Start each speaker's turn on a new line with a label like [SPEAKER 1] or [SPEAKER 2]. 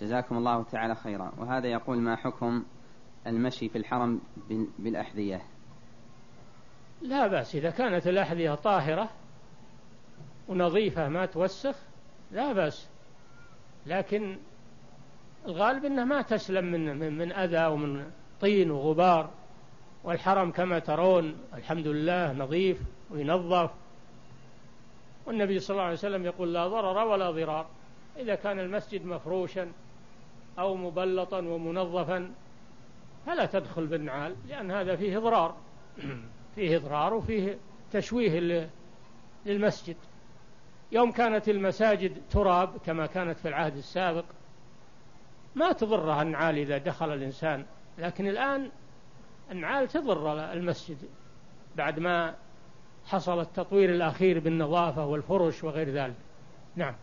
[SPEAKER 1] جزاكم الله تعالى خيرا. وهذا يقول ما حكم المشي في الحرم بالأحذية؟
[SPEAKER 2] لا بأس إذا كانت الأحذية طاهرة ونظيفة ما توسخ لا بأس. لكن الغالب أنها ما تسلم من, من, من أذى ومن طين وغبار. والحرم كما ترون الحمد لله نظيف وينظف. والنبي صلى الله عليه وسلم يقول لا ضرر ولا ضرار. إذا كان المسجد مفروشا أو مبلطا ومنظفا فلا تدخل بالنعال لأن هذا فيه إضرار. فيه إضرار وفيه تشويه للمسجد. يوم كانت المساجد تراب كما كانت في العهد السابق ما تضرها النعال إذا دخل الإنسان. لكن الآن النعال تضر المسجد بعد ما حصل التطوير الأخير بالنظافة والفرش وغير ذلك. نعم.